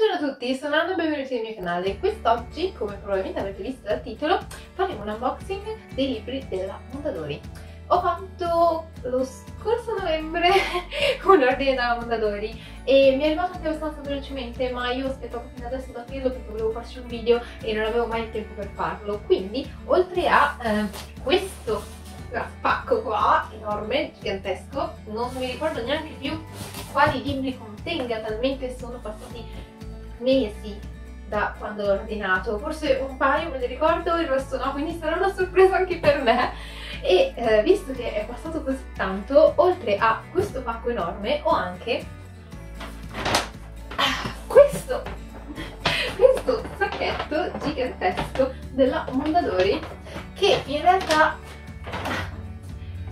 Buongiorno a tutti, sono Anna e benvenuti nel mio canale. Quest'oggi, come probabilmente avrete visto dal titolo, faremo un unboxing dei libri della Mondadori. Ho fatto lo scorso novembre un ordine dalla Mondadori e mi è arrivato anche abbastanza velocemente ma io ho aspettato fino adesso da aprirlo perché volevo farci un video e non avevo mai il tempo per farlo. Quindi, oltre a eh, questo pacco qua, enorme, gigantesco, non mi ricordo neanche più quali libri contenga, talmente sono passati mesi da quando l'ho ordinato, forse un paio me ne ricordo, il resto no, quindi sarà una sorpresa anche per me. E eh, visto che è passato così tanto, oltre a questo pacco enorme, ho anche ah, questo, questo sacchetto gigantesco della Mondadori che in realtà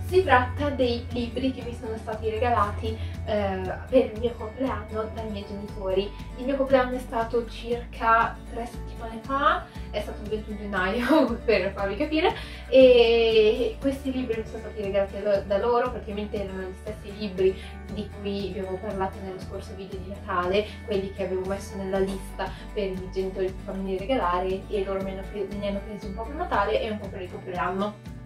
si tratta dei libri che mi sono stati regalati eh, per il mio compleanno dai miei genitori. Il mio compleanno è stato circa tre settimane fa, è stato il 21 gennaio per farvi capire, e questi libri mi sono stati regalati da loro, praticamente erano gli stessi libri di cui abbiamo parlato nello scorso video di Natale, quelli che avevo messo nella lista per i genitori per farmi regalare e loro me ne hanno presi un po' per Natale e un po' per il compleanno.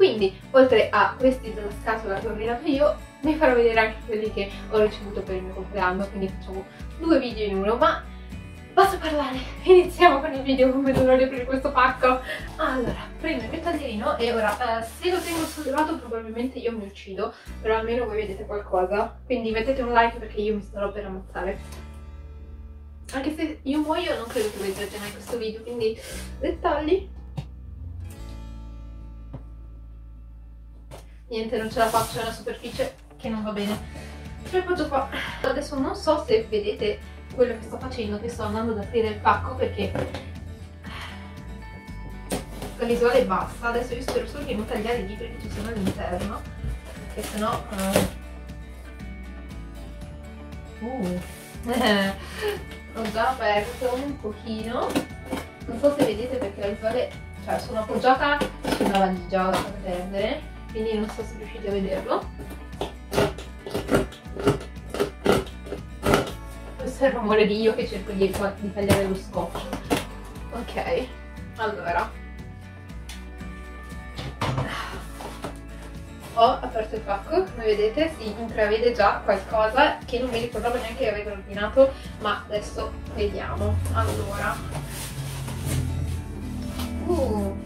Quindi, oltre a questi della scatola che ho ordinato io, vi farò vedere anche quelli che ho ricevuto per il mio compleanno, quindi facciamo due video in uno, ma basta parlare, iniziamo con il video come dovrò aprire questo pacco. Allora, prendo il mio taglierino e ora, uh, se lo tengo sollevato probabilmente io mi uccido, però almeno voi vedete qualcosa, quindi mettete un like perché io mi starò per ammazzare. Anche se io muoio non credo che vedrete mai questo video, quindi dettagli niente non ce la faccio, è una superficie che non va bene. Lo appoggio qua. Adesso non so se vedete quello che sto facendo che sto andando ad aprire il pacco perché la visuale è bassa. Adesso io spero solo che non tagliare i libri che ci sono all'interno perché sennò uh, uh. ho già aperto un pochino. Non so se vedete perché la visuale cioè sono appoggiata sulla valigia lasciate perdere quindi non so se riuscite a vederlo. Questo è il rumore di io che cerco di, di tagliare lo scotch. Ok allora. Ho aperto il pacco, come vedete si intravede già qualcosa che non mi ricordavo neanche che avevo ordinato, ma adesso vediamo. Allora, uh,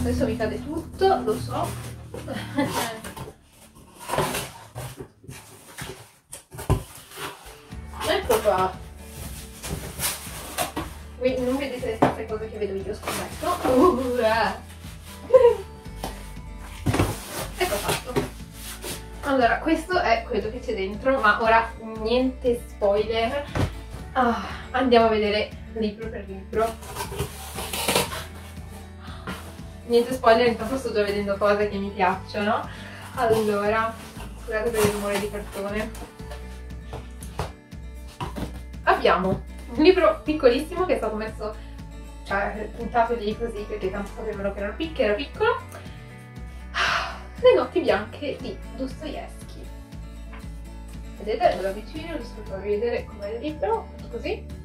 adesso mi cade tutto, lo so, ecco qua. Qui non vedete le stesse cose che vedo io scommetto uh, ecco fatto. Allora questo è quello che c'è dentro ma ora niente spoiler. Ah, andiamo a vedere libro per libro niente spoiler, intanto sto già vedendo cose che mi piacciono. Allora, scusate per il rumore di cartone. Abbiamo un libro piccolissimo che è stato messo, cioè puntato lì così perché tanto sapevano che era, pic era piccolo. Le notti bianche di Dostoevsky. Vedete, da vicino, vi sto farvi vedere com'è il libro, così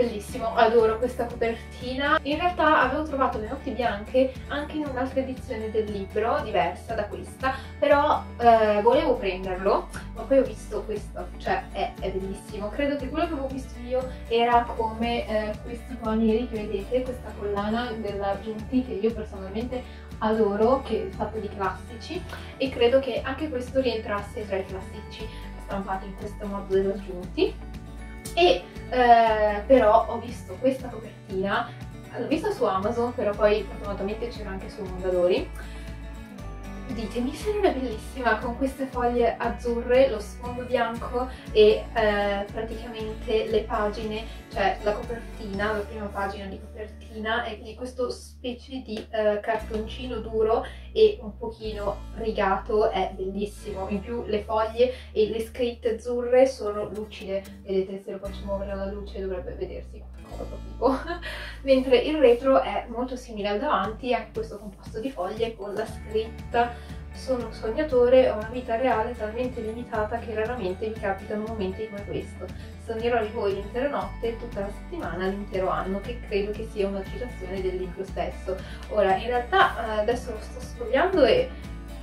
bellissimo, adoro questa copertina. In realtà avevo trovato le notti bianche anche in un'altra edizione del libro, diversa da questa, però eh, volevo prenderlo, ma poi ho visto questo, cioè è, è, bellissimo. Credo che quello che avevo visto io era come eh, questi qua neri che vedete, questa collana della Giunti che io personalmente adoro, che è fatto di classici e credo che anche questo rientrasse tra i classici stampati in questo modo della Giunti e eh, però ho visto questa copertina, l'ho vista su Amazon, però poi fortunatamente c'era anche su Mondadori. Ditemi è bellissima con queste foglie azzurre, lo sfondo bianco e eh, praticamente le pagine, cioè la copertina, la prima pagina di copertina è di questo specie di eh, cartoncino duro e un pochino rigato, è bellissimo. In più le foglie e le scritte azzurre sono lucide, vedete se lo faccio muovere alla luce dovrebbe vedersi qualcosa tipo. Mentre il retro è molto simile al davanti, anche questo composto di foglie con la scritta sono un sognatore, ho una vita reale talmente limitata che raramente mi capitano momenti come questo. Sognerò di voi l'intera notte, tutta la settimana, l'intero anno, che credo che sia una citazione del libro stesso. Ora, in realtà eh, adesso lo sto sfogliando e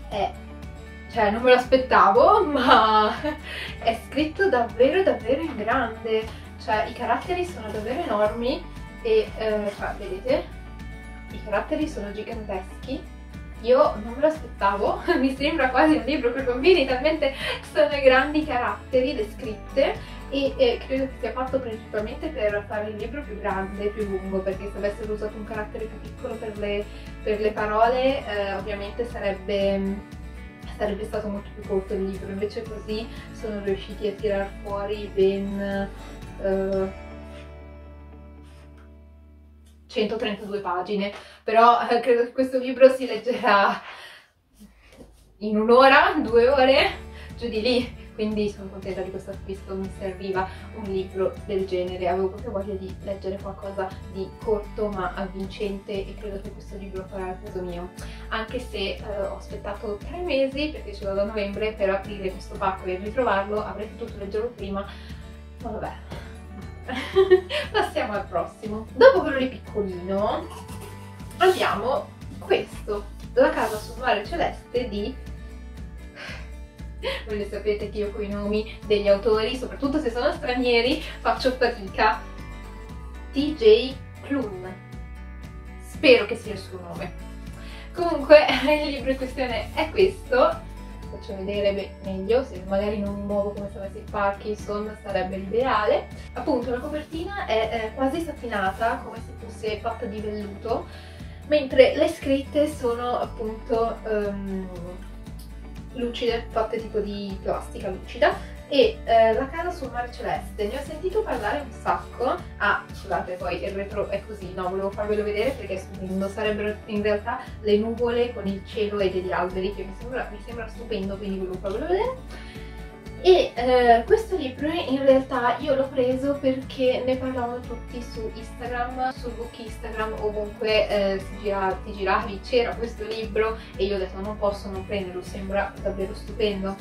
è cioè non me lo aspettavo, ma è scritto davvero davvero in grande, cioè i caratteri sono davvero enormi e eh, cioè, vedete, i caratteri sono giganteschi, io non me lo aspettavo, mi sembra quasi un libro per bambini, talmente sono grandi i caratteri, le scritte e eh, credo che sia fatto principalmente per fare il libro più grande, più lungo, perché se avessero usato un carattere più piccolo per le, per le parole eh, ovviamente sarebbe sarebbe stato molto più corto il libro, invece così sono riusciti a tirar fuori ben eh, 132 pagine, però uh, credo che questo libro si leggerà in un'ora, due ore, giù di lì. Quindi sono contenta di questo acquisto, mi serviva un libro del genere, avevo proprio voglia di leggere qualcosa di corto ma avvincente e credo che questo libro farà il caso mio, anche se eh, ho aspettato tre mesi, perché ce l'ho da novembre, per aprire questo pacco e ritrovarlo, avrei potuto leggerlo prima, ma vabbè. Passiamo al prossimo. Dopo quello lì piccolino, abbiamo questo, La casa sul mare celeste di voi sapete che io con i nomi degli autori, soprattutto se sono stranieri, faccio fatica. TJ Klum. Spero che sia il suo nome. Comunque il libro in questione è questo. Faccio vedere meglio, se magari non muovo come se avessi il Parkinson sarebbe l'ideale. Appunto la copertina è eh, quasi satinata, come se fosse fatta di velluto, mentre le scritte sono appunto um, lucide, fatte tipo di plastica lucida e eh, La casa sul mare celeste, ne ho sentito parlare un sacco, ah scusate poi il retro è così, no volevo farvelo vedere perché stupendo, sarebbero in realtà le nuvole con il cielo e degli alberi che mi sembra, mi sembra stupendo quindi volevo farvelo vedere e eh, questo libro in realtà io l'ho preso perché ne parlavano tutti su Instagram, sul book Instagram, ovunque eh, ti giravi c'era questo libro e io ho detto non posso non prenderlo, sembra davvero stupendo.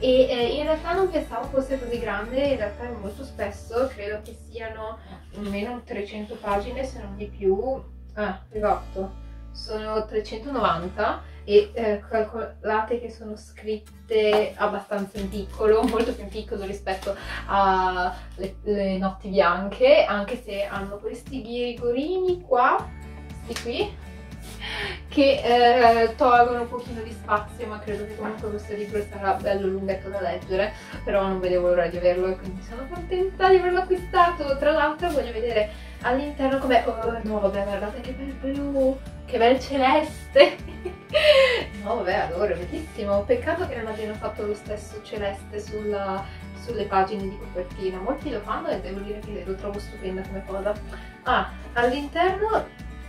E eh, in realtà non pensavo fosse così grande, in realtà molto spesso, credo che siano almeno 300 pagine se non di più, ah, esatto, sono 390 e eh, calcolate che sono scritte abbastanza in piccolo, molto più in piccolo rispetto alle notti bianche, anche se hanno questi ghigorini qua, questi qui, che eh, tolgono un pochino di spazio, ma credo che comunque questo libro sarà bello lunghetto da leggere, però non vedevo l'ora di averlo e quindi sono contenta di averlo acquistato. Tra l'altro voglio vedere all'interno com'è... Oh, no, vabbè, guardate che bel blu! che bel celeste no vabbè è bellissimo peccato che non abbiano fatto lo stesso celeste sulla, sulle pagine di copertina molti lo fanno e devo dire che lo trovo stupenda come cosa ah, all'interno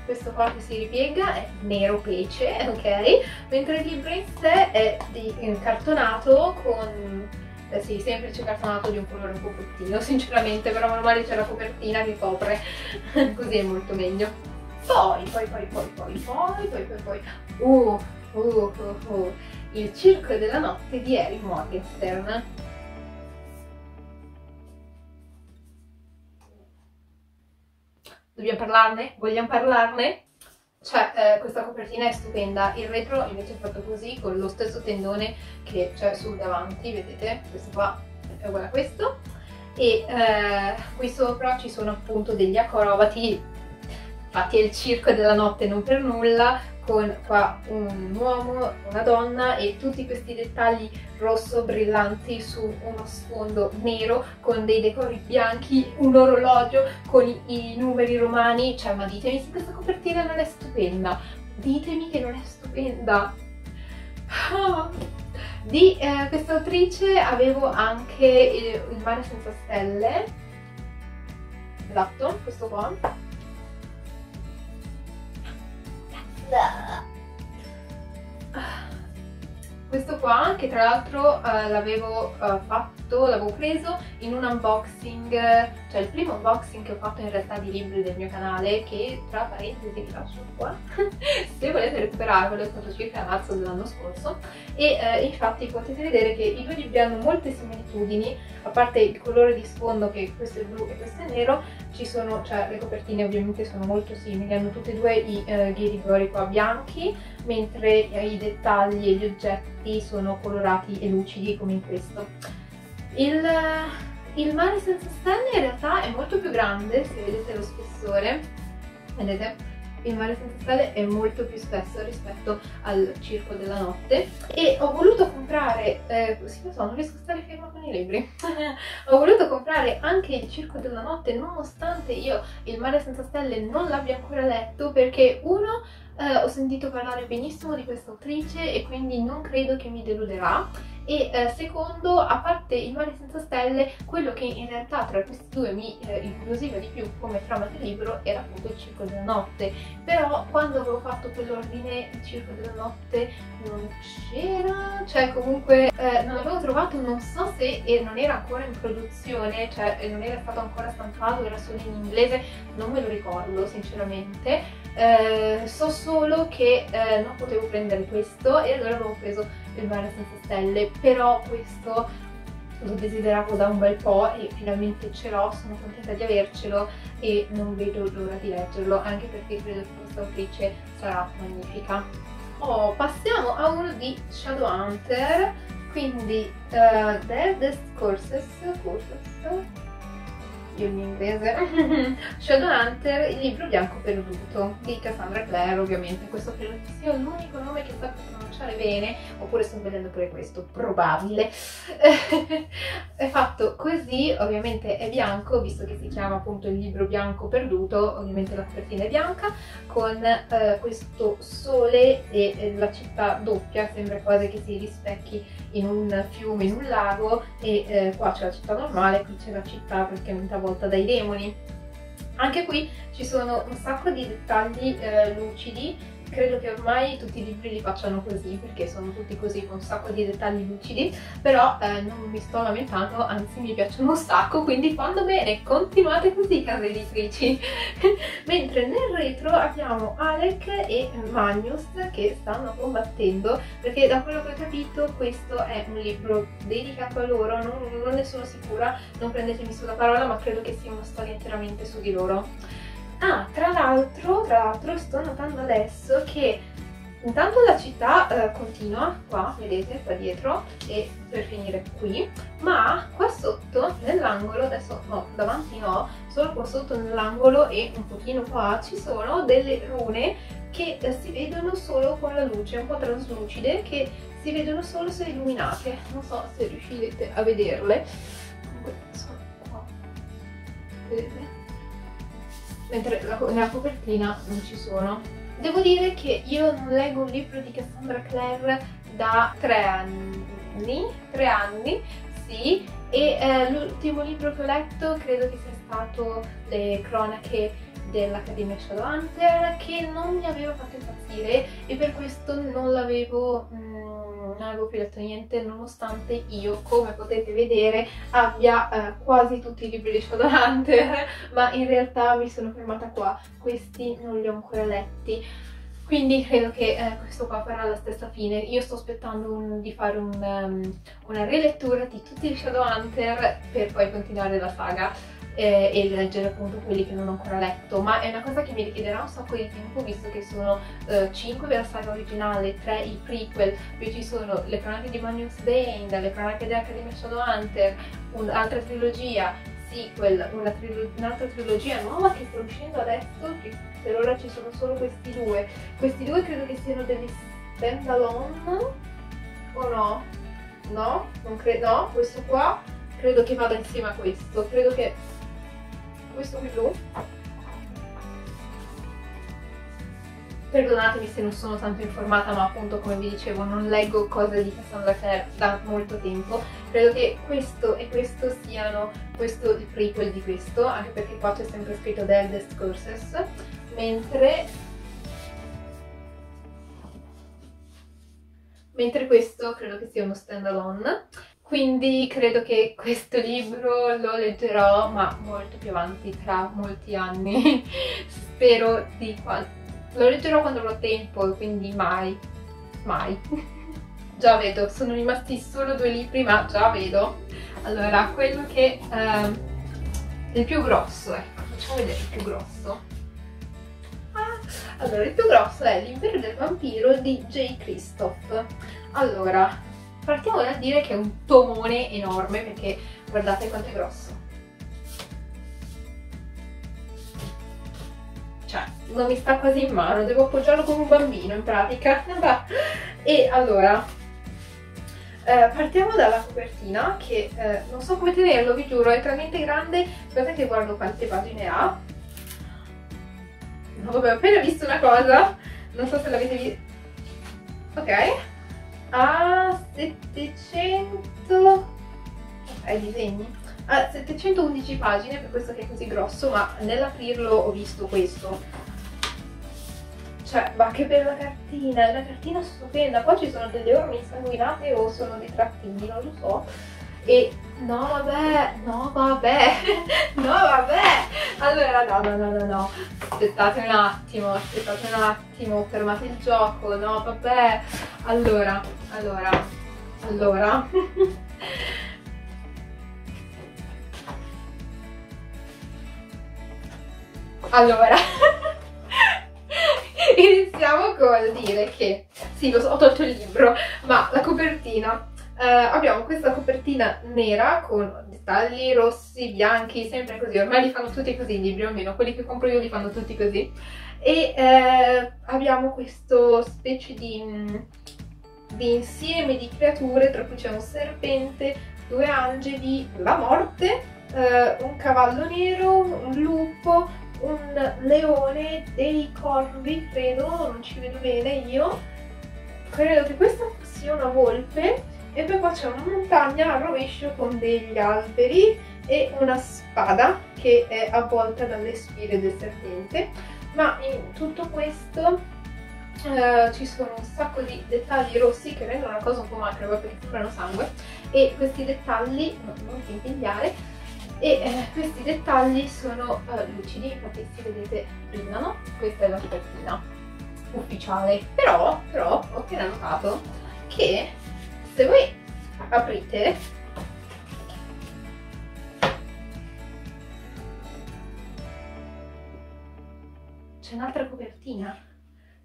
questo qua che si ripiega è nero pece, ok? Mentre il libro in sé è di cartonato con eh sì, semplice cartonato di un colore un po' bruttino, sinceramente, però normale c'è la copertina che copre, così è molto meglio. Poi, poi, poi, poi, poi, poi, poi, poi, poi, uh, uh, uh, uh, il circo della notte di Harry Morgenstern. Dobbiamo parlarne? Vogliamo parlarne? Cioè, eh, questa copertina è stupenda, il retro invece è fatto così, con lo stesso tendone che c'è sul davanti, vedete? Questo qua è uguale a questo. E eh, qui sopra ci sono appunto degli acrobati Infatti è il circo della notte non per nulla, con qua un uomo, una donna e tutti questi dettagli rosso brillanti su uno sfondo nero con dei decori bianchi, un orologio con i, i numeri romani, cioè ma ditemi se questa copertina non è stupenda, ditemi che non è stupenda. Ah. Di eh, questa autrice avevo anche il, il mare senza stelle, esatto, questo qua だ。Questo qua che tra l'altro uh, l'avevo uh, fatto l'avevo preso in un unboxing, cioè il primo unboxing che ho fatto in realtà di libri del mio canale, che tra parentesi vi lascio qua, se volete recuperarvelo è stato circa marzo dell'anno scorso, e eh, infatti potete vedere che i due libri hanno molte similitudini, a parte il colore di sfondo che questo è blu e questo è nero, ci sono, cioè le copertine ovviamente sono molto simili, hanno tutti e due i eh, ghirigori qua bianchi, mentre i dettagli e gli oggetti sono colorati e lucidi come in questo. Il, il mare senza stelle in realtà è molto più grande, se vedete lo spessore, vedete? il mare senza stelle è molto più spesso rispetto al circo della notte e ho voluto comprare, eh, sì lo so, non riesco a stare ferma con i libri, ho voluto comprare anche il circo della notte nonostante io il mare senza stelle non l'abbia ancora letto perché uno eh, ho sentito parlare benissimo di questa autrice e quindi non credo che mi deluderà. E eh, secondo, a parte il mare senza stelle, quello che in realtà tra questi due mi eh, incuriosiva di più come trama del libro era appunto il Circo della Notte, però quando avevo fatto quell'ordine il Circo della Notte non c'era, cioè comunque eh, non l'avevo trovato, non so se non era ancora in produzione, cioè non era stato ancora stampato, era solo in inglese, non me lo ricordo sinceramente, eh, so solo che eh, non potevo prendere questo e allora avevo preso il mare senza stelle, però questo lo desideravo da un bel po' e finalmente ce l'ho, sono contenta di avercelo e non vedo l'ora di leggerlo, anche perché credo che questa autrice sarà magnifica. Oh, passiamo a uno di Shadowhunter, quindi uh, The Courses, Courses io in inglese, Shadowhunter, il libro bianco perduto di Cassandra Clare ovviamente, questo credo che sia l'unico nome che sta pronunciare bene, oppure sto vedendo pure questo, probabile. è fatto così, ovviamente è bianco, visto che si chiama appunto il libro bianco perduto, ovviamente la copertina è bianca, con eh, questo sole e eh, la città doppia, sembra quasi che si rispecchi in un fiume, in un lago, e eh, qua c'è la città normale, qui c'è la città praticamente avvolta dai demoni. Anche qui ci sono un sacco di dettagli eh, lucidi credo che ormai tutti i libri li facciano così perché sono tutti così con un sacco di dettagli lucidi però eh, non mi sto lamentando anzi mi piacciono un sacco quindi fanno bene continuate così case editrici. Mentre nel retro abbiamo Alec e Magnus che stanno combattendo perché da quello che ho capito questo è un libro dedicato a loro non, non ne sono sicura non prendetemi sulla parola ma credo che sia una storia interamente su di loro Ah, tra l'altro, tra l'altro sto notando adesso che intanto la città eh, continua qua, vedete, qua dietro e per finire qui, ma qua sotto nell'angolo, adesso no, davanti no, solo qua sotto nell'angolo e un pochino qua ci sono delle rune che eh, si vedono solo con la luce, un po' traslucide, che si vedono solo se illuminate, non so se riuscirete a vederle, comunque sono qua, vedete? Mentre nella copertina non ci sono. Devo dire che io non leggo un libro di Cassandra Clare da tre anni, tre anni, sì, e eh, l'ultimo libro che ho letto credo che sia stato Le cronache dell'Accademia Shadowhunter che non mi aveva fatto impazzire e per questo non l'avevo mm, non avevo più letto niente nonostante io, come potete vedere, abbia eh, quasi tutti i libri di Shadowhunter, ma in realtà mi sono fermata qua, questi non li ho ancora letti. Quindi credo che eh, questo qua farà la stessa fine. Io sto aspettando un, di fare un, um, una rilettura di tutti i Shadowhunter per poi continuare la saga eh, e leggere appunto quelli che non ho ancora letto, ma è una cosa che mi richiederà un sacco di tempo visto che sono eh, 5 della saga originale, 3 i prequel, poi ci sono le cronache di Magnus Bane, le cronache dell'Accademia Shadowhunter, un'altra trilogia, sequel, una trilo un'altra trilogia nuova che sta uscendo adesso, che per ora ci sono solo questi due. Questi due credo che siano degli standalone o no? No? Non credo, no? Questo qua credo che vada insieme a questo, credo che questo blu Perdonatemi se non sono tanto informata, ma appunto come vi dicevo non leggo cose di Cassandra Clare da molto tempo. Credo che questo e questo siano questo il prequel di questo, anche perché qua c'è sempre scritto The Eldest Courses, mentre mentre questo credo che sia uno stand alone quindi credo che questo libro lo leggerò ma molto più avanti tra molti anni. Spero di lo leggerò quando avrò tempo quindi mai mai. Già vedo sono rimasti solo due libri ma già vedo. Allora quello che ehm, il più grosso ecco facciamo vedere il più grosso. Ah, allora il più grosso è l'impero del vampiro di J. Christoph allora partiamo dal dire che è un tomone enorme perché guardate quanto è grosso. Cioè, non mi sta quasi in mano, devo appoggiarlo come un bambino in pratica. e allora, eh, partiamo dalla copertina che eh, non so come tenerlo, vi giuro, è talmente grande. Aspetta che guardo quante pagine ha. No, vabbè, ho appena visto una cosa, non so se l'avete visto. Ok, a 700 ai disegni? A 711 pagine per questo che è così grosso ma nell'aprirlo ho visto questo. Cioè ma che bella cartina è una cartina stupenda. Poi ci sono delle orme insanguinate o sono dei trattini non lo so. E no vabbè, no vabbè, no vabbè. Allora no, no, no, no, no. Aspettate un attimo, aspettate un attimo, fermate il gioco, no vabbè. Allora, allora, allora. allora. Iniziamo col dire che, sì, ho tolto il libro, ma la copertina Uh, abbiamo questa copertina nera con dettagli rossi, bianchi, sempre così, ormai li fanno tutti così i libri, o almeno quelli che compro io li fanno tutti così. E uh, abbiamo questo specie di, di, insieme di creature, tra cui c'è un serpente, due angeli, la morte, uh, un cavallo nero, un lupo, un leone, dei corvi, credo, non ci vedo bene io. Credo che questa sia una volpe e poi qua c'è una montagna a rovescio con degli alberi e una spada che è avvolta dalle spire del serpente. Ma in tutto questo eh, ci sono un sacco di dettagli rossi che rendono la cosa un po' macabra perché sembrano sangue. E questi dettagli, no, non ti impigliare e eh, questi dettagli sono eh, lucidi, infatti si vedete brillano, questa è la copertina ufficiale. Però, però ho appena notato che se voi aprite. C'è un'altra copertina?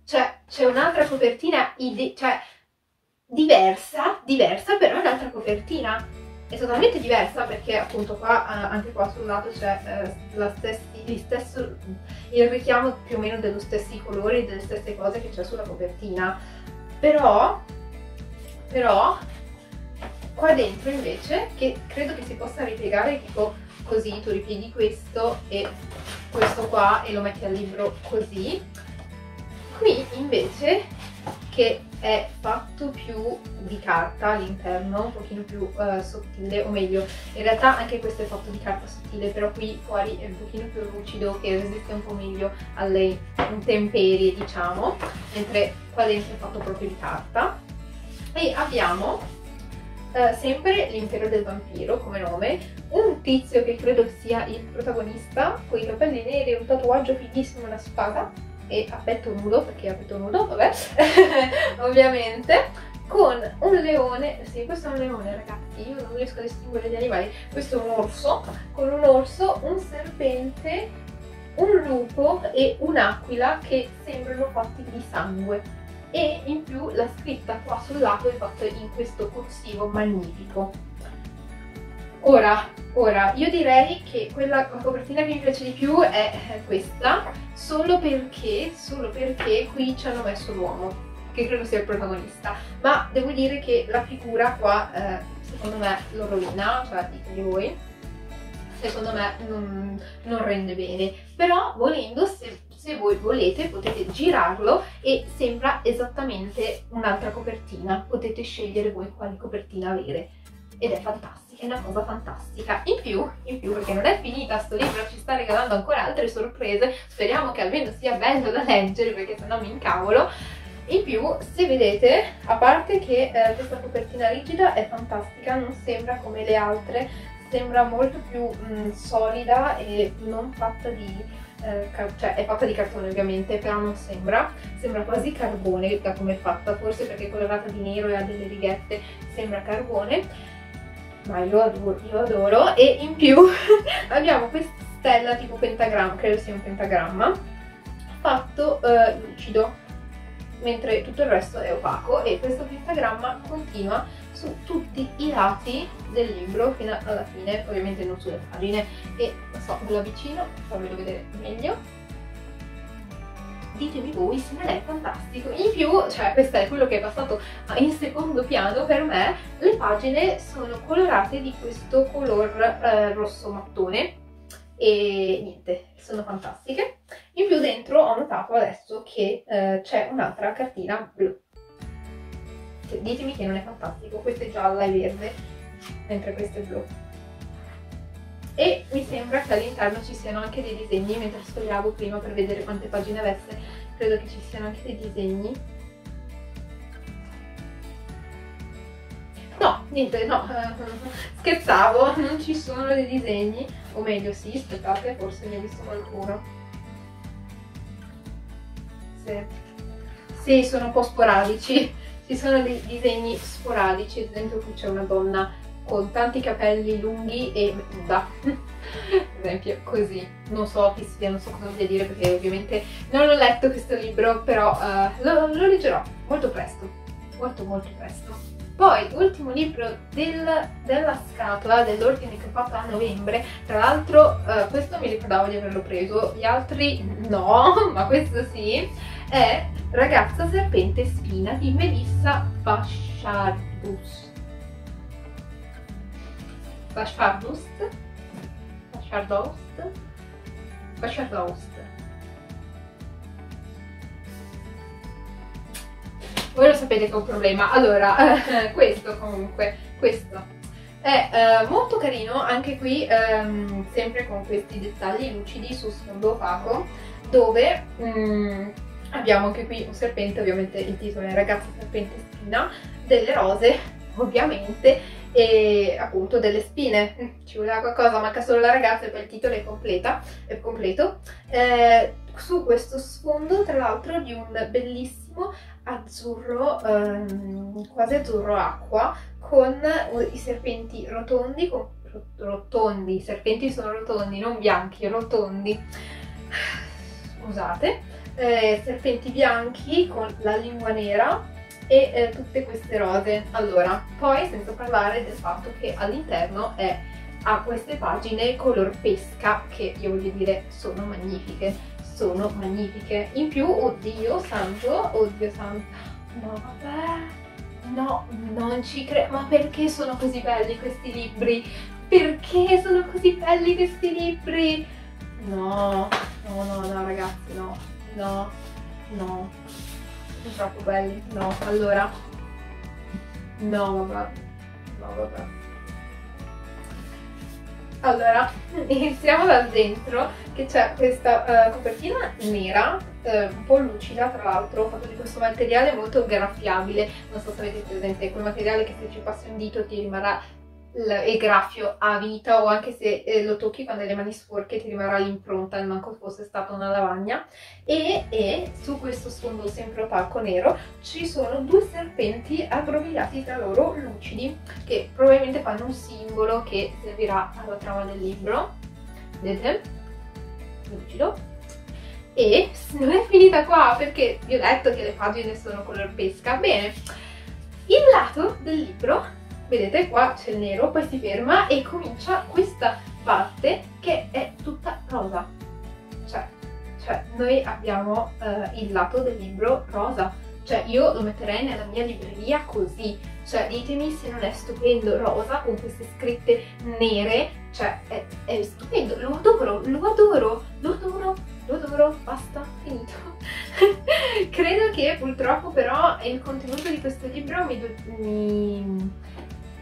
Cioè c'è un'altra copertina cioè diversa diversa però è un'altra copertina. È totalmente diversa perché appunto qua anche qua sul lato c'è eh, il richiamo più o meno dello stessi colori delle stesse cose che c'è sulla copertina. Però però qua dentro invece che credo che si possa ripiegare tipo così tu ripieghi questo e questo qua e lo metti al libro così. Qui invece che è fatto più di carta all'interno, un pochino più uh, sottile, o meglio, in realtà anche questo è fatto di carta sottile, però qui fuori è un pochino più lucido, che resiste un po' meglio alle intemperie, diciamo, mentre qua dentro è fatto proprio di carta e abbiamo eh, sempre l'impero del vampiro come nome, un tizio che credo sia il protagonista, con i capelli neri, un tatuaggio fighissimo, una spada e a petto nudo, perché a petto nudo, vabbè, ovviamente, con un leone, sì questo è un leone ragazzi, io non riesco a distinguere gli animali, questo è un orso, con un orso, un serpente, un lupo e un'aquila che sembrano fatti di sangue e in più la scritta qua sul lato è fatta in questo corsivo magnifico. Ora, ora, io direi che quella, la copertina che mi piace di più è questa, solo perché, solo perché qui ci hanno messo l'uomo, che credo sia il protagonista, ma devo dire che la figura qua, eh, secondo me, lo rovina, cioè ditemi voi, secondo me non, non rende bene, però volendo, se se voi volete potete girarlo e sembra esattamente un'altra copertina, potete scegliere voi quale copertina avere ed è fantastica, è una cosa fantastica. In più, in più perché non è finita sto libro, ci sta regalando ancora altre sorprese, speriamo che almeno sia bello da leggere perché sennò mi incavolo. In più, se vedete, a parte che eh, questa copertina rigida è fantastica, non sembra come le altre, sembra molto più mh, solida e non fatta di... Eh, cioè è fatta di cartone ovviamente, però non sembra, sembra quasi carbone da come è fatta, forse perché è colorata di nero e ha delle righette, sembra carbone, ma io adoro, io adoro. E in più abbiamo questa stella tipo pentagramma, credo sia un pentagramma, fatto eh, lucido, mentre tutto il resto è opaco. E questo pentagramma continua su tutti i lati del libro fino alla fine, ovviamente non sulle pagine e non so, ve lo avvicino, farvelo vedere meglio. Ditemi voi se non è fantastico. In più, cioè questo è quello che è passato in secondo piano per me, le pagine sono colorate di questo color eh, rosso mattone e niente, sono fantastiche. In più dentro ho notato adesso che eh, c'è un'altra cartina blu. Ditemi che non è fantastico, questa è gialla e verde, mentre questa è blu. E mi sembra che all'interno ci siano anche dei disegni, mentre sfogliavo prima per vedere quante pagine avesse, credo che ci siano anche dei disegni. No, niente, no, scherzavo, non ci sono dei disegni, o meglio sì, aspettate, forse ne ho visto qualcuno. Sì. sì, sono un po' sporadici, ci sono dei disegni sporadici, ad esempio qui c'è una donna con tanti capelli lunghi e nuda, ad esempio così, non so chi sia, non so cosa voglia dire perché ovviamente non ho letto questo libro, però uh, lo, lo leggerò molto presto, molto molto presto. Poi, ultimo libro del, della scatola dell'ordine che ho fatto a novembre, tra l'altro uh, questo mi ricordavo di averlo preso, gli altri no, ma questo sì, è Ragazza serpente spina di Melissa Bashardus. Bashardust? Bashardost? Bashardost. Voi lo sapete che è un problema. Allora, questo comunque, questo è eh, molto carino, anche qui ehm, sempre con questi dettagli lucidi su sfondo opaco, dove... Mm, Abbiamo anche qui un serpente, ovviamente il titolo è Ragazza serpente spina, delle rose, ovviamente, e appunto delle spine. Ci voleva qualcosa, manca solo la ragazza e poi il titolo è, completa, è completo. Eh, su questo sfondo, tra l'altro, di un bellissimo azzurro, ehm, quasi azzurro acqua, con i serpenti rotondi, con, rotondi, i serpenti sono rotondi, non bianchi, rotondi. Scusate eh, serpenti bianchi con la lingua nera e eh, tutte queste rose. Allora, poi senza parlare del fatto che all'interno ha queste pagine color pesca che io voglio dire sono magnifiche, sono magnifiche. In più, oddio santo, oddio santo, no vabbè, no, non ci credo, ma perché sono così belli questi libri? Perché sono così belli questi libri? No, no, no, no ragazzi, no. No, no. Sono troppo belli. No, allora. No, vabbè. No, vabbè. Allora, iniziamo dal dentro, che c'è questa uh, copertina nera, uh, un po' lucida tra l'altro, fatto di questo materiale molto graffiabile, non so se avete presente, quel materiale che se ci passi un dito ti rimarrà il graffio a vita o anche se eh, lo tocchi quando hai le mani sporche ti rimarrà l'impronta, manco fosse stata una lavagna. E, e, su questo sfondo sempre opaco nero ci sono due serpenti aggrovigliati tra loro lucidi che probabilmente fanno un simbolo che servirà alla trama del libro. Vedete? lucido. E non è finita qua perché vi ho detto che le pagine sono color pesca. Bene il lato del libro vedete qua c'è il nero, poi si ferma e comincia questa parte che è tutta rosa. Cioè, cioè noi abbiamo uh, il lato del libro rosa, cioè io lo metterei nella mia libreria così, cioè ditemi se non è stupendo rosa con queste scritte nere, cioè è, è stupendo, lo adoro, lo adoro, lo adoro, lo adoro, basta, finito. Credo che purtroppo però il contenuto di questo libro mi, mi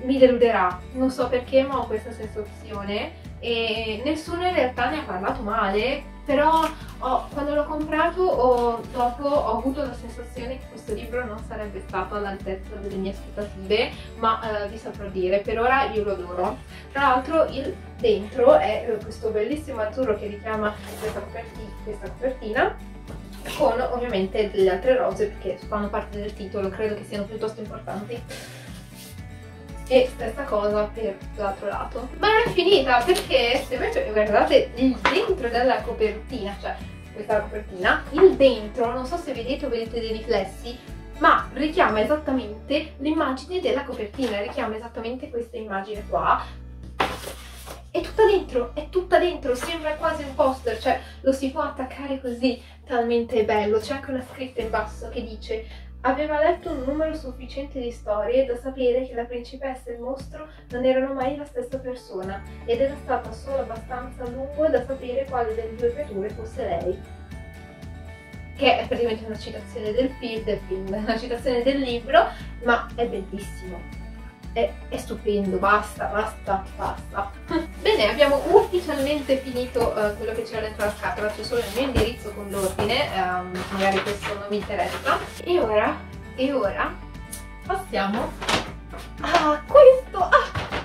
mi deluderà, non so perché ma ho questa sensazione. E nessuno in realtà ne ha parlato male, però ho, quando l'ho comprato ho, dopo ho avuto la sensazione che questo libro non sarebbe stato all'altezza delle mie aspettative, ma eh, vi saprò dire, per ora io lo adoro. Tra l'altro il dentro è questo bellissimo azzurro che richiama questa, coperti, questa copertina con ovviamente delle altre rose perché fanno parte del titolo, credo che siano piuttosto importanti e stessa cosa per l'altro lato ma non è finita perché se invece guardate il dentro della copertina cioè questa copertina il dentro non so se vedete o vedete dei riflessi ma richiama esattamente l'immagine della copertina richiama esattamente questa immagine qua è tutta dentro, è tutta dentro, sembra quasi un poster, cioè lo si può attaccare così, talmente bello. C'è anche una scritta in basso che dice Aveva letto un numero sufficiente di storie da sapere che la principessa e il mostro non erano mai la stessa persona ed era stata solo abbastanza lungo da sapere quale delle due creature fosse lei. Che è praticamente una citazione del film, del film, una citazione del libro, ma è bellissimo è, è stupendo, basta, basta, basta. Bene, abbiamo ufficialmente finito uh, quello che c'era dentro la scatola, c'è solo il mio indirizzo con l'ordine, um, magari questo non mi interessa. E ora, e ora, passiamo a questo! Ah!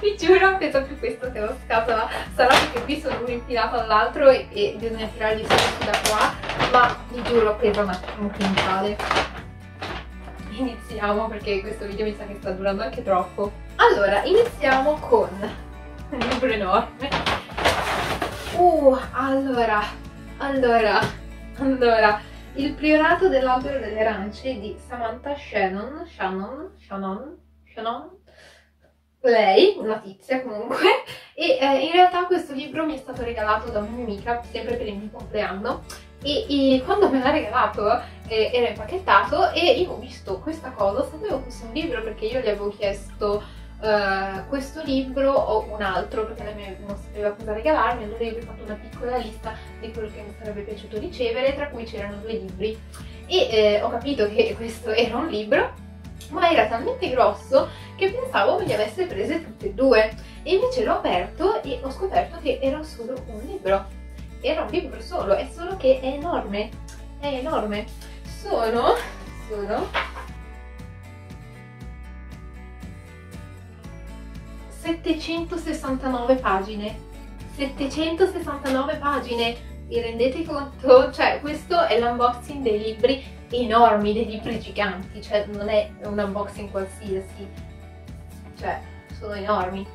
Vi giuro, penso più questo che la scatola, sarà perché qui sono uno impinato all'altro e, e bisogna tirarli su da qua, ma vi giuro pesa un quintale iniziamo perché questo video mi sa che sta durando anche troppo. Allora, iniziamo con un libro enorme. Uh, allora, allora, allora, Il priorato dell'albero delle arance di Samantha Shannon, Shannon, Shannon, Shannon, lei, una tizia comunque, e eh, in realtà questo libro mi è stato regalato da una mia amica, sempre per il mio compleanno, e, e quando me l'ha regalato eh, era impacchettato e io ho visto questa cosa, sapevo fosse un libro perché io gli avevo chiesto uh, questo libro o un altro perché lei non sapeva cosa regalarmi, allora io ho fatto una piccola lista di quello che mi sarebbe piaciuto ricevere, tra cui c'erano due libri. E eh, ho capito che questo era un libro ma era talmente grosso che pensavo me li avesse prese tutte e due. E invece l'ho aperto e ho scoperto che era solo un libro era un libro solo, è solo che è enorme, è enorme. Sono, sono 769 pagine, 769 pagine, vi rendete conto? Cioè questo è l'unboxing dei libri enormi, dei libri giganti, cioè non è un unboxing qualsiasi, cioè sono enormi.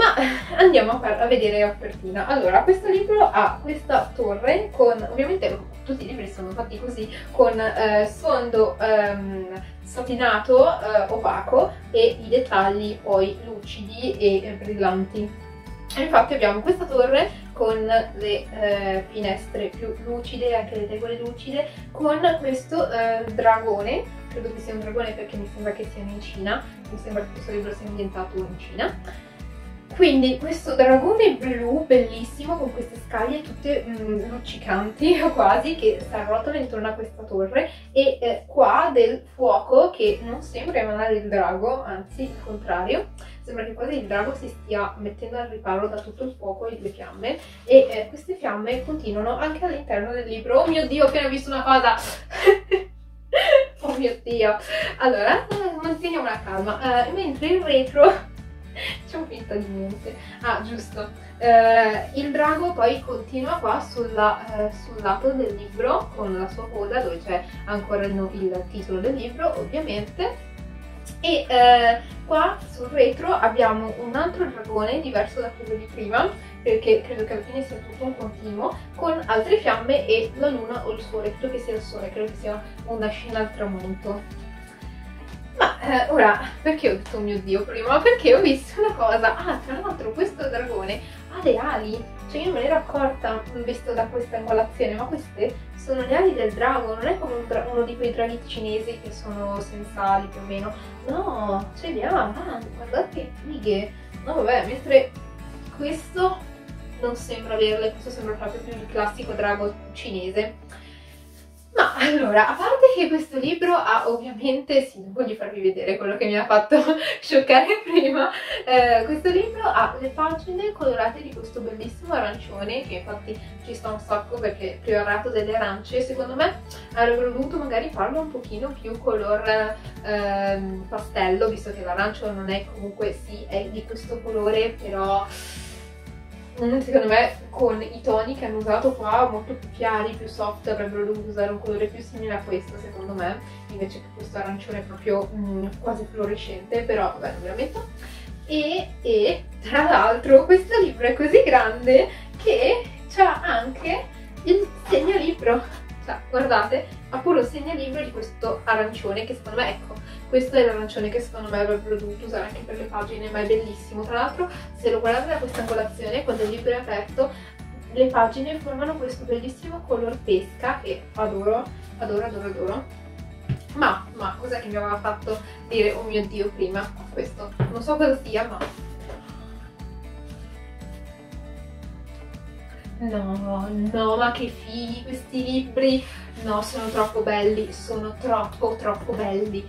Ma andiamo a, a vedere la copertina. Allora, questo libro ha questa torre con, ovviamente tutti i libri sono fatti così, con eh, sfondo ehm, satinato, eh, opaco e i dettagli poi lucidi e eh, brillanti. E infatti abbiamo questa torre con le eh, finestre più lucide, anche le tegole lucide, con questo eh, dragone, credo che sia un dragone perché mi sembra che sia in Cina, mi sembra che questo libro sia ambientato in Cina, quindi questo dragone blu bellissimo con queste scaglie tutte mm, luccicanti quasi che si arrotano intorno a questa torre e eh, qua del fuoco che non sembra emanare il drago, anzi il contrario, sembra che quasi il drago si stia mettendo al riparo da tutto il fuoco e le fiamme e eh, queste fiamme continuano anche all'interno del libro. Oh mio Dio, ho appena visto una cosa! oh mio Dio! Allora, manteniamo la calma, uh, mentre il retro Facciamo finta di niente. Ah, giusto. Eh, il drago poi continua qua sulla, eh, sul lato del libro con la sua coda dove c'è ancora il, il, titolo del libro ovviamente e eh, qua sul retro abbiamo un altro dragone diverso da quello di prima perché credo che alla fine sia tutto un continuo con altre fiamme e la luna o il sole, credo che sia il sole, credo che sia una scena al tramonto ma eh, ora, perché ho detto oh mio dio prima? Perché ho visto una cosa, ah tra l'altro questo dragone ha le ali, cioè io ne ero accorta visto da questa angolazione, ma queste sono le ali del drago, non è come un uno di quei draghi cinesi che sono senza ali più o meno, no, ce li ha, ah, guardate che fighe, no vabbè, mentre questo non sembra averle, questo sembra proprio più il classico drago cinese. Ma allora, a parte che questo libro ha ovviamente, sì, non voglio farvi vedere quello che mi ha fatto scioccare prima, eh, questo libro ha le pagine colorate di questo bellissimo arancione, che infatti ci sta un sacco perché priorato delle arance, secondo me avrebbero dovuto magari farlo un pochino più color eh, pastello, visto che l'arancio non è comunque, sì, è di questo colore, però secondo me con i toni che hanno usato qua molto più chiari, più soft avrebbero dovuto usare un colore più simile a questo secondo me. Invece che questo arancione proprio mm, quasi fluorescente però vabbè non ve lo metto. E, e tra l'altro questo libro è così grande che c'ha anche il segnalibro cioè guardate ha pure un segnalibro di questo arancione che secondo me ecco questo è l'arancione che secondo me avrebbero dovuto usare anche per le pagine, ma è bellissimo. Tra l'altro, se lo guardate da questa angolazione, quando il libro è aperto, le pagine formano questo bellissimo color pesca che adoro, adoro, adoro, adoro. Ma, ma, cos'è che mi aveva fatto dire, oh mio Dio, prima questo? Non so cosa sia, ma... No, no, ma che fighi questi libri! No, sono troppo belli, sono troppo, troppo belli.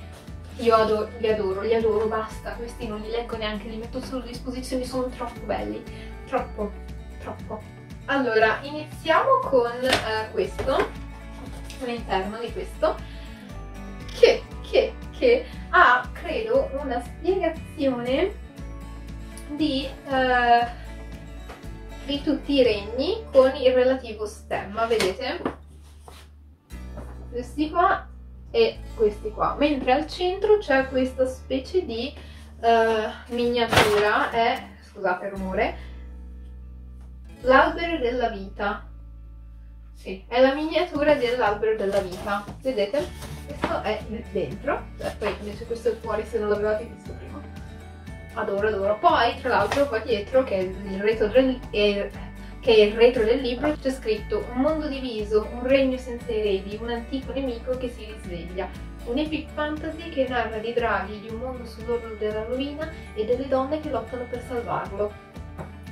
Io adoro, li adoro, li adoro, basta. Questi non li leggo neanche, li metto solo a disposizione, sono troppo belli. Troppo, troppo. Allora, iniziamo con uh, questo, all'interno di questo, che, che, che ha, credo, una spiegazione di, uh, di tutti i regni con il relativo stemma, vedete? Questi qua e questi qua mentre al centro c'è questa specie di uh, miniatura è scusate il rumore l'albero della vita sì, è la miniatura dell'albero della vita vedete? questo è dentro eh, poi invece questo è fuori se non l'avevate visto prima adoro adoro poi tra l'altro qua dietro che è il retro del, che è il retro del libro, c'è scritto un mondo diviso, un regno senza eredi, un antico nemico che si risveglia. Un epic fantasy che narra di draghi, di un mondo sull'orlo della rovina e delle donne che lottano per salvarlo.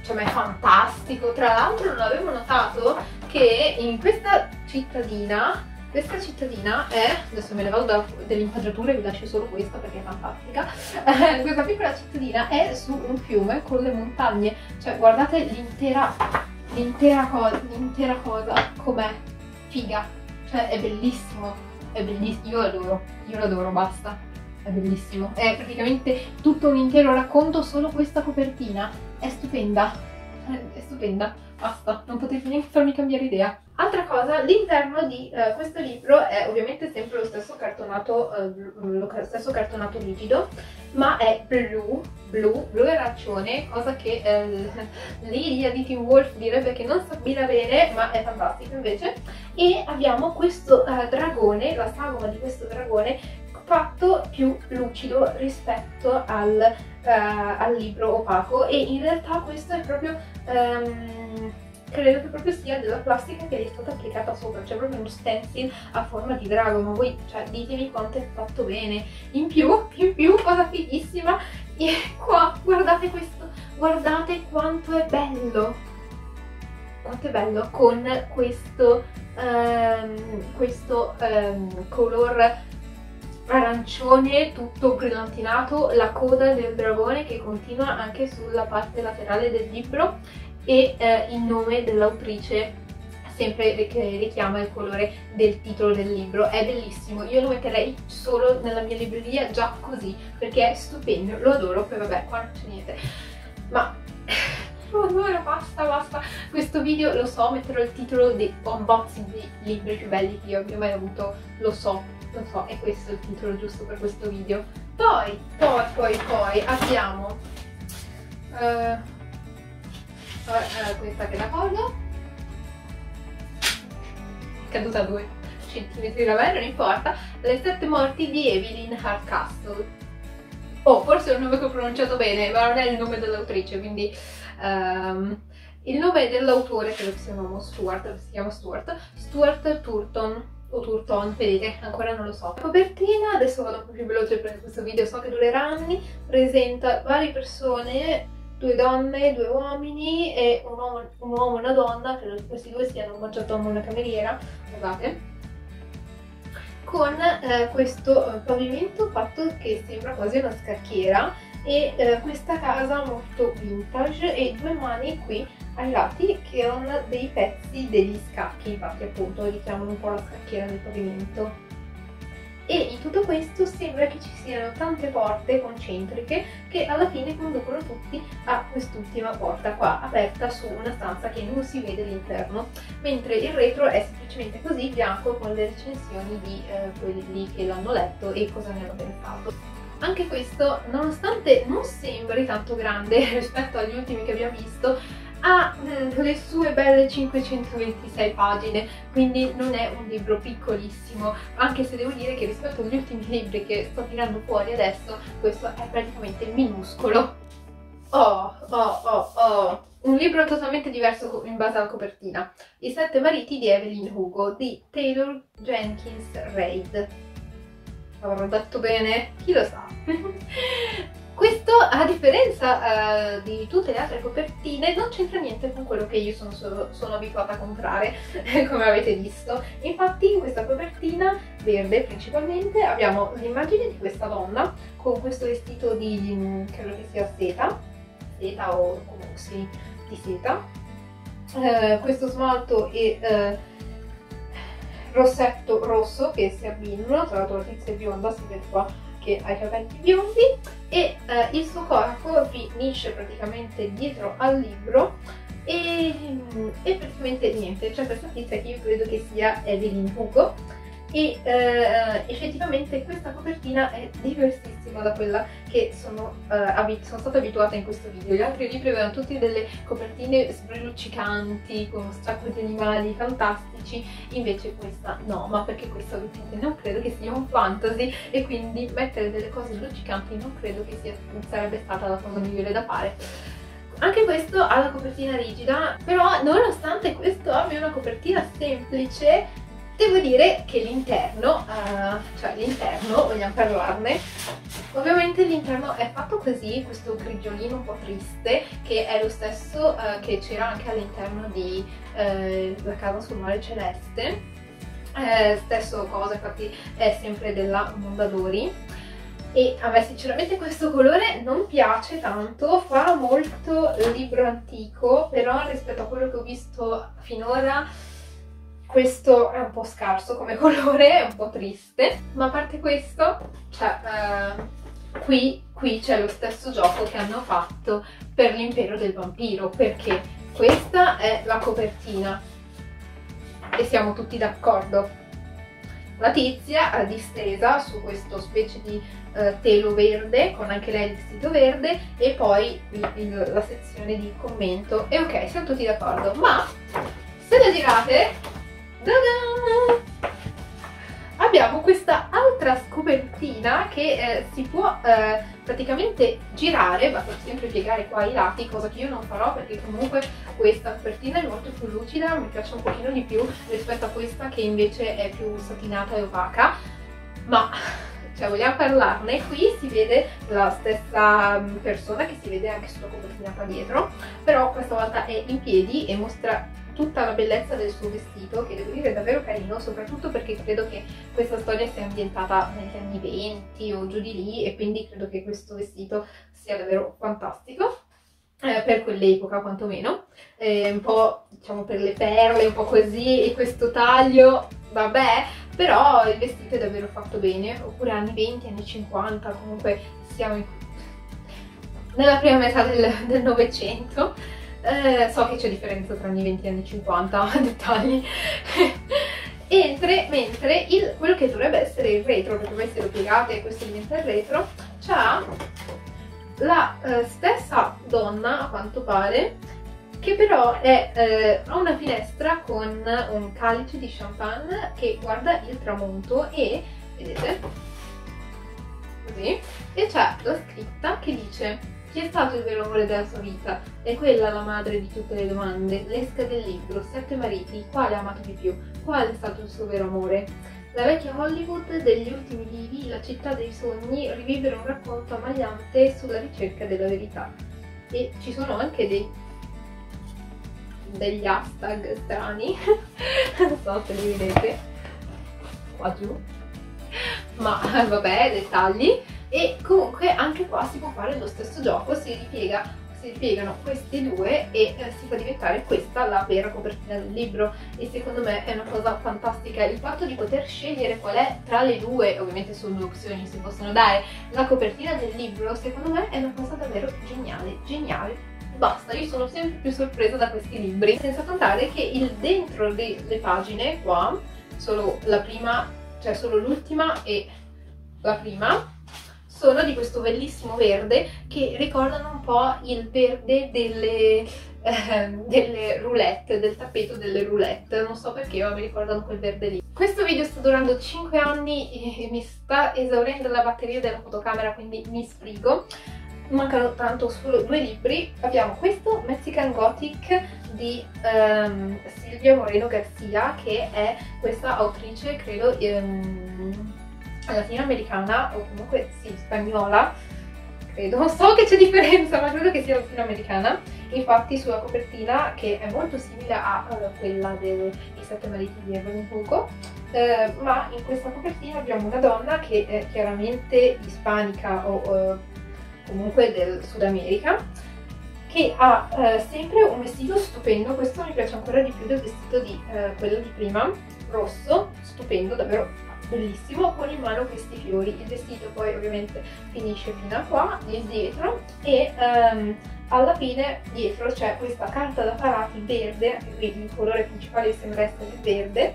Cioè, ma è fantastico! Tra l'altro non avevo notato che in questa cittadina questa cittadina è, adesso me ne vado da, delle inquadrature, vi lascio solo questa perché è fantastica, questa piccola cittadina è su un fiume con le montagne, cioè guardate l'intera l'intera cosa, l'intera cosa com'è figa, cioè è bellissimo, è bellissimo, io l'adoro, io l'adoro, basta, è bellissimo, è praticamente tutto un intero racconto, solo questa copertina, è stupenda, è stupenda, basta, non potete neanche farmi cambiare idea. Altra cosa, l'interno di uh, questo libro è ovviamente sempre lo stesso cartonato, uh, lo stesso cartonato rigido, ma è blu, blu, blu e arancione, cosa che eh, Lidia di Team Wolf direbbe che non si bene, ma è fantastico invece. E abbiamo questo uh, dragone, la sagoma di questo dragone, fatto più lucido rispetto al, al libro opaco e in realtà questo è proprio... Um, credo che proprio sia della plastica che è stata applicata sopra, cioè proprio uno stencil a forma di drago, ma voi cioè, ditemi quanto è fatto bene. In più, in più, cosa fighissima, e qua, guardate questo, guardate quanto è bello, quanto è bello con questo, um, questo um, color arancione tutto brillantinato, la coda del dragone che continua anche sulla parte laterale del libro e eh, il nome dell'autrice sempre richiama il colore del titolo del libro, è bellissimo, io lo metterei solo nella mia libreria già così, perché è stupendo, lo adoro, poi vabbè qua non c'è niente, ma lo adoro, basta, basta, questo video lo so, metterò il titolo di unboxing di libri più belli che io abbia mai avuto, lo so, lo so, è questo il titolo giusto per questo video. Poi, poi, poi, poi abbiamo... Uh, eh, questa che la colgo caduta a 2 centimetri da me, non importa. Le sette morti di Evelyn Hardcastle. Oh, forse è un nome che ho pronunciato bene ma non è il nome dell'autrice quindi um, il nome dell'autore credo che sia un Stuart si chiama Stuart Stuart Turton o Turton, vedete, ancora non lo so. La copertina, adesso vado un po' più veloce perché questo video so che durerà anni, presenta varie persone due donne, due uomini e un uomo, un uomo e una donna, credo che questi due siano un maggiordomo e una cameriera, guardate. con eh, questo pavimento fatto che sembra quasi una scacchiera e eh, questa casa molto vintage e due mani qui ai lati che hanno dei pezzi degli scacchi, infatti appunto richiamano un po' la scacchiera del pavimento. E in tutto questo sembra che ci siano tante porte concentriche che alla fine conducono tutti a quest'ultima porta qua, aperta su una stanza che non si vede all'interno, mentre il retro è semplicemente così bianco con le recensioni di eh, quelli che l'hanno letto e cosa ne hanno pensato. Anche questo, nonostante non sembri tanto grande rispetto agli ultimi che abbiamo visto, ha le sue belle 526 pagine, quindi non è un libro piccolissimo, anche se devo dire che rispetto agli ultimi libri che sto tirando fuori adesso, questo è praticamente minuscolo. Oh, oh, oh, oh, un libro totalmente diverso in base alla copertina. I sette mariti di Evelyn Hugo di Taylor Jenkins Reid. Avrò detto bene? Chi lo sa? Questo, a differenza uh, di tutte le altre copertine, non c'entra niente con quello che io sono, sono, sono abituata a comprare, come avete visto. Infatti in questa copertina verde principalmente abbiamo l'immagine di questa donna con questo vestito di, credo che sia seta, seta o comunque sì, di seta, uh, questo smalto e... Uh, rossetto rosso che si abbinano, tra l'altro la tizia bionda si vede qua che ha capelli biondi e eh, il suo corpo finisce praticamente dietro al libro e, e praticamente niente, c'è questa tizia che io credo che sia Evelyn Hugo e eh, effettivamente questa copertina è diversissima da quella che sono, eh, sono, stata abituata in questo video. Gli altri libri avevano tutte delle copertine sbrilluccicanti con un sacco di animali fantastici, invece questa no, ma perché questa ovviamente non credo che sia un fantasy e quindi mettere delle cose luccicanti non credo che sia, sarebbe stata la cosa migliore da fare. Anche questo ha la copertina rigida, però nonostante questo abbia una copertina semplice, Devo dire che l'interno, uh, cioè l'interno, vogliamo parlarne, ovviamente l'interno è fatto così, questo grigiolino un po' triste, che è lo stesso uh, che c'era anche all'interno di uh, La casa sul mare celeste, eh, stesso cosa, infatti è sempre della Mondadori. E a me sinceramente questo colore non piace tanto, fa molto libro antico, però rispetto a quello che ho visto finora questo è un po' scarso come colore, è un po' triste, ma a parte questo, cioè, eh, qui, qui c'è lo stesso gioco che hanno fatto per l'impero del vampiro, perché questa è la copertina e siamo tutti d'accordo. La tizia è distesa su questo specie di eh, telo verde, con anche lei il vestito verde, e poi il, il, la sezione di commento. E ok, siamo tutti d'accordo, ma se la girate Abbiamo questa altra scopertina che eh, si può eh, praticamente girare, basta sempre piegare qua i lati, cosa che io non farò perché comunque questa copertina è molto più lucida, mi piace un pochino di più rispetto a questa che invece è più satinata e opaca, ma cioè vogliamo parlarne, qui si vede la stessa mm, persona che si vede anche sulla copertina qua dietro, però questa volta è in piedi e mostra tutta la bellezza del suo vestito, che devo dire è davvero carino, soprattutto perché credo che questa storia sia ambientata negli anni 20 o giù di lì e quindi credo che questo vestito sia davvero fantastico. Eh, per quell'epoca quantomeno, eh, un po' diciamo per le perle, un po' così, e questo taglio, vabbè, però il vestito è davvero fatto bene, oppure anni 20, anni 50, comunque siamo in... nella prima metà del Novecento. Eh, so che c'è differenza tra anni 20 e anni 50, dettagli. Entre, mentre il, quello che dovrebbe essere il retro, perché voi se lo piegate e questo diventa il retro, ha la eh, stessa donna, a quanto pare, che però è, eh, ha una finestra con un calice di champagne che guarda il tramonto e, vedete, così, e c'è la scritta che dice chi è stato il vero amore della sua vita? È quella la madre di tutte le domande. L'esca del libro, sette mariti, quale ha amato di più? Qual è stato il suo vero amore? La vecchia Hollywood degli ultimi vivi, la città dei sogni, rivivere un racconto ammagliante sulla ricerca della verità. E ci sono anche dei, degli hashtag strani, non so se li vedete, qua giù, ma vabbè, dettagli. E comunque anche qua si può fare lo stesso gioco, si ripiega si ripiegano questi due e eh, si fa diventare questa la vera copertina del libro. E secondo me è una cosa fantastica il fatto di poter scegliere qual è tra le due, ovviamente sono due opzioni si possono dare, la copertina del libro secondo me è una cosa davvero geniale, geniale. Basta, io sono sempre più sorpresa da questi libri, senza contare che il dentro delle pagine qua, solo la prima, cioè solo l'ultima e la prima, sono di questo bellissimo verde che ricordano un po' il verde delle, eh, delle roulette, del tappeto delle roulette, non so perché ma mi ricordano quel verde lì. Questo video sta durando 5 anni e mi sta esaurendo la batteria della fotocamera quindi mi sbrigo mancano tanto solo due libri. Abbiamo questo Mexican Gothic di um, Silvia Moreno Garcia, che è questa autrice, credo, um, latinoamericana o comunque sì, spagnola. Credo, so che c'è differenza, ma credo che sia latinoamericana. Infatti sulla copertina, che è molto simile a uh, quella dei Sette Mariti di Evelyn Hugo, eh, ma in questa copertina abbiamo una donna che è chiaramente ispanica o uh, comunque del Sud America, che ha eh, sempre un vestito stupendo, questo mi piace ancora di più del vestito di eh, quello di prima, rosso, stupendo, davvero bellissimo, con in mano questi fiori. Il vestito poi ovviamente finisce fino a qua, lì dietro, e ehm, alla fine dietro c'è questa carta da parati verde, anche qui il colore principale sembra essere il verde,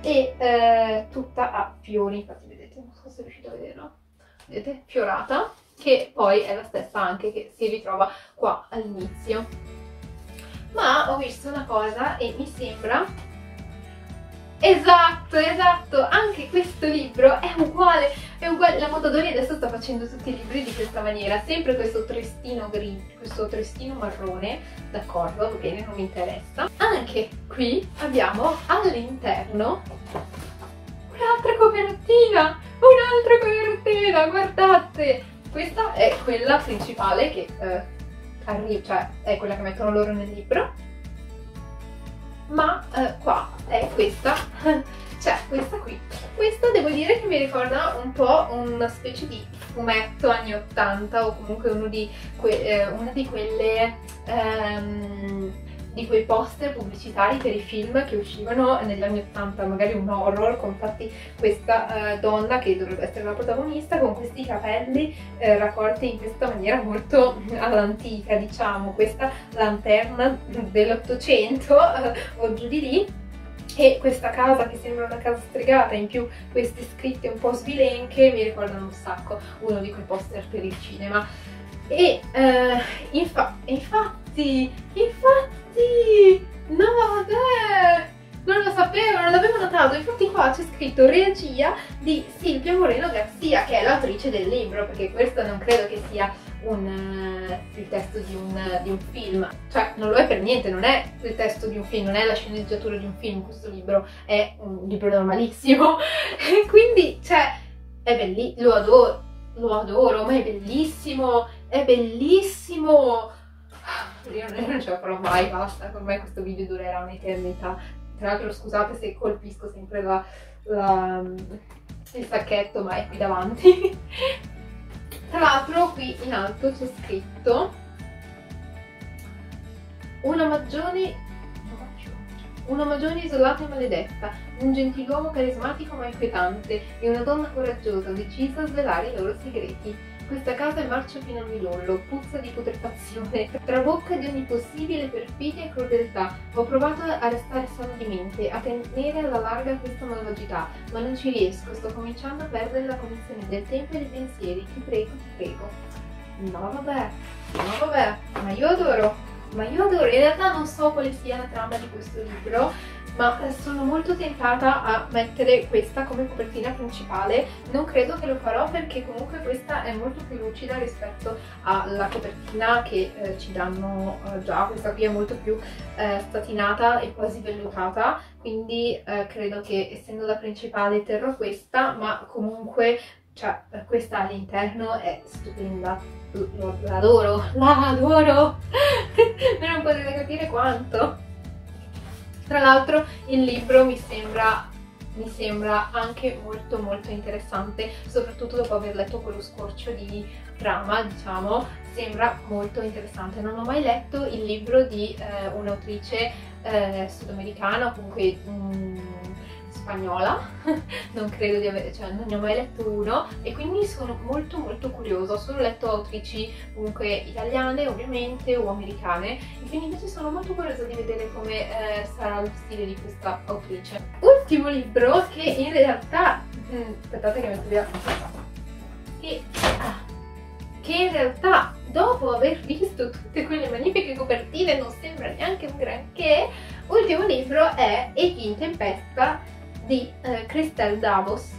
e eh, tutta a fiori, infatti vedete, non so se riuscite a vederlo, vedete, fiorata, che poi è la stessa anche che si ritrova qua all'inizio. Ma ho visto una cosa e mi sembra... Esatto, esatto, anche questo libro è uguale, è uguale, la Mondadori adesso sta facendo tutti i libri di questa maniera, sempre questo trestino grigio, questo trestino marrone, d'accordo, va bene, non mi interessa. Anche qui abbiamo all'interno un'altra copertina, un'altra copertina, guardate, questa è quella principale che eh, arriva, cioè è quella che mettono loro nel libro. Ma eh, qua è questa, cioè questa qui. Questa devo dire che mi ricorda un po' una specie di fumetto anni 80 o comunque di eh, una di quelle... Ehm, di quei poster pubblicitari per i film che uscivano negli anni 80, magari un horror, con infatti questa uh, donna che dovrebbe essere la protagonista con questi capelli uh, raccolti in questa maniera molto all'antica, diciamo, questa lanterna dell'Ottocento uh, o giù di lì e questa casa che sembra una casa stregata, in più queste scritte un po' sbilenche mi ricordano un sacco uno di quei poster per il cinema. E infa infatti, infatti sì! No, vabbè! Non lo sapevo, non l'avevo notato. Infatti qua c'è scritto regia di Silvia Moreno Garcia, che è l'autrice del libro, perché questo non credo che sia un, uh, il testo di un, di un, film. Cioè, non lo è per niente, non è il testo di un film, non è la sceneggiatura di un film questo libro, è un libro normalissimo. E quindi, cioè, è bellissimo, lo adoro, lo adoro, ma è bellissimo, è bellissimo! Io non ce la farò mai, basta, me questo video durerà un'eternità. Tra l'altro scusate se colpisco sempre la, la, il sacchetto, ma è qui davanti. Tra l'altro qui in alto c'è scritto una magione una magione isolata e maledetta, un gentiluomo carismatico ma inquietante e una donna coraggiosa decisa a svelare i loro segreti. Questa casa è marcia fino al midollo, puzza di putrefazione, trabocca di ogni possibile perfidia e crudeltà. Ho provato a restare sano di mente, a tenere alla larga questa malvagità, ma non ci riesco, sto cominciando a perdere la cognizione del tempo e dei pensieri. Ti prego, ti prego. No vabbè, no vabbè, ma io adoro, ma io adoro. In realtà non so quale sia la trama di questo libro, ma sono molto tentata a mettere questa come copertina principale. Non credo che lo farò perché comunque questa è molto più lucida rispetto alla copertina che eh, ci danno eh, già. Questa qui è molto più eh, statinata e quasi vellutata. Quindi eh, credo che essendo la principale terrò questa ma comunque cioè questa all'interno è stupenda. L'adoro, la adoro non potete capire quanto tra l'altro il libro mi sembra mi sembra anche molto molto interessante, soprattutto dopo aver letto quello scorcio di trama, diciamo, sembra molto interessante. Non ho mai letto il libro di eh, un'autrice eh, sudamericana, comunque mh, mm, spagnola, non credo di avere, cioè non ne ho mai letto uno. E quindi sono molto molto curiosa, ho solo letto autrici comunque italiane ovviamente o americane. E quindi invece sono molto curiosa di vedere come eh, sarà lo stile di questa autrice. Ultimo libro che in realtà, mm, aspettate che metto via, che, ah, che in realtà dopo aver visto tutte quelle magnifiche copertine non sembra neanche un granché, ultimo libro è E in tempesta di eh, Christelle Davos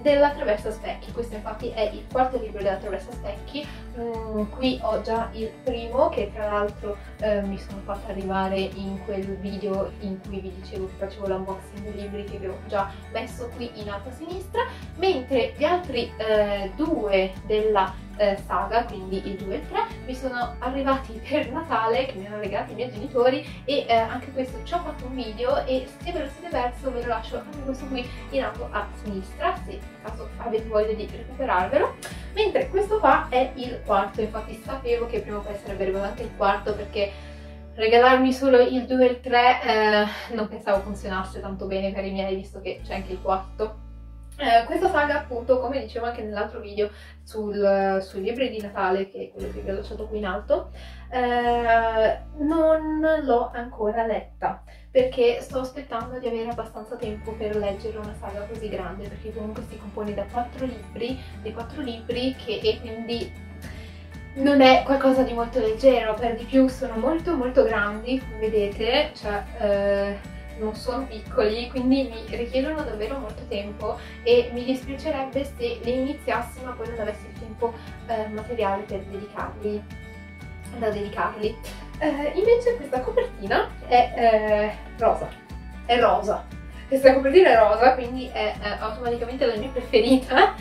della Traversa Specchi. Questo infatti è il quarto libro della Traversa Specchi. Mm, qui ho già il primo che tra l'altro eh, mi sono fatta arrivare in quel video in cui vi dicevo che facevo l'unboxing dei libri che vi ho già messo qui in alto a sinistra, mentre gli altri eh, due della eh, saga, quindi il 2 e il 3, mi sono arrivati per Natale, che mi hanno regalato i miei genitori e eh, anche questo ci ho fatto un video e se ve lo siete perso ve lo lascio anche questo qui in alto a sinistra, se caso avete voglia di recuperarvelo. Mentre questo qua è il quarto, infatti sapevo che prima o poi sarebbe arrivato anche il quarto perché regalarmi solo il 2 e il 3 eh, non pensavo funzionasse tanto bene per i miei visto che c'è anche il quarto. Eh, questa saga appunto, come dicevo anche nell'altro video sul, sui libri di Natale, che è quello che vi ho lasciato qui in alto, eh, non l'ho ancora letta perché sto aspettando di avere abbastanza tempo per leggere una saga così grande perché comunque si compone da quattro libri, dei quattro libri che e quindi non è qualcosa di molto leggero, per di più sono molto molto grandi, come vedete, cioè... Eh, non sono piccoli, quindi mi richiedono davvero molto tempo e mi dispiacerebbe se li iniziassi ma poi non avessi il tempo eh, materiale per dedicarli, da dedicarli. Eh, invece questa copertina è eh, rosa, è rosa. Questa copertina è rosa, quindi è eh, automaticamente la mia preferita.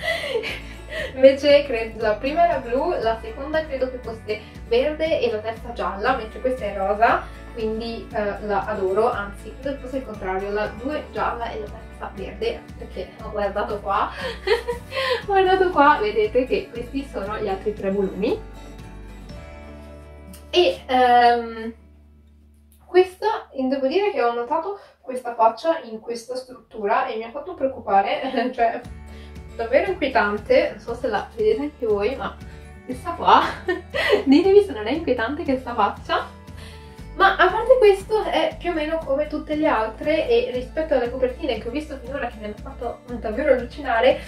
Invece credo la prima era blu, la seconda credo che fosse verde e la terza gialla, mentre questa è rosa quindi eh, la adoro, anzi credo fosse il contrario, la 2 gialla e la terza verde, perché ho guardato qua, ho guardato qua, vedete che questi sono gli altri tre volumi. E um, questa, devo dire che ho notato questa faccia in questa struttura e mi ha fatto preoccupare, cioè davvero inquietante, non so se la vedete anche voi, ma questa qua, ditemi se non è inquietante questa faccia, ma a parte questo è più o meno come tutte le altre e rispetto alle copertine che ho visto finora che mi hanno fatto davvero allucinare,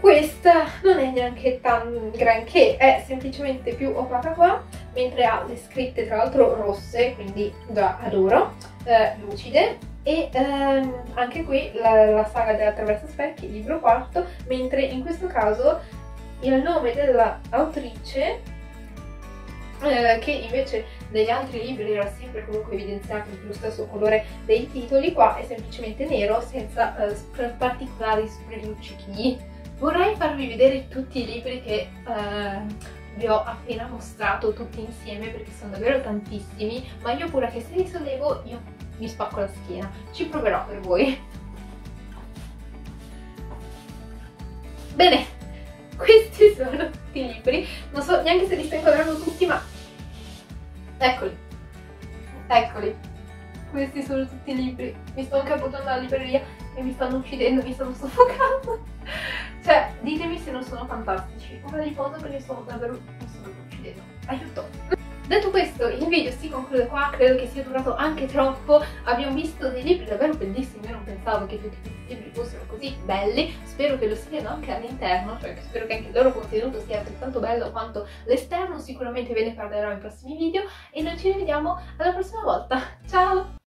questa non è neanche tan granché, è semplicemente più opaca qua, mentre ha le scritte tra l'altro rosse, quindi già adoro, eh, lucide, e ehm, anche qui la, la saga dell'attraverso specchi, libro quarto, mentre in questo caso il nome dell'autrice, eh, che invece negli altri libri era sempre comunque evidenziato lo stesso colore dei titoli, qua è semplicemente nero senza uh, particolari sprilluccichi. Vorrei farvi vedere tutti i libri che uh, vi ho appena mostrato tutti insieme perché sono davvero tantissimi, ma io pure che se li sollevo io mi spacco la schiena. Ci proverò per voi. Bene, questi sono tutti i libri. Non so neanche se li sto inquadrando tutti, ma Eccoli. Eccoli. Questi sono tutti i libri. Mi sto anche buttando dalla libreria e mi stanno uccidendo, mi stanno soffocando. cioè, ditemi se non sono fantastici. Ora li poso perché sto davvero... mi sto uccidendo. Aiuto! Detto questo, il video si conclude qua, credo che sia durato anche troppo, abbiamo visto dei libri davvero bellissimi, io non pensavo che tutti questi libri fossero così belli, spero che lo siano anche all'interno, cioè spero che anche il loro contenuto sia altrettanto bello quanto l'esterno, sicuramente ve ne parlerò in prossimi video. E noi ci rivediamo alla prossima volta, ciao!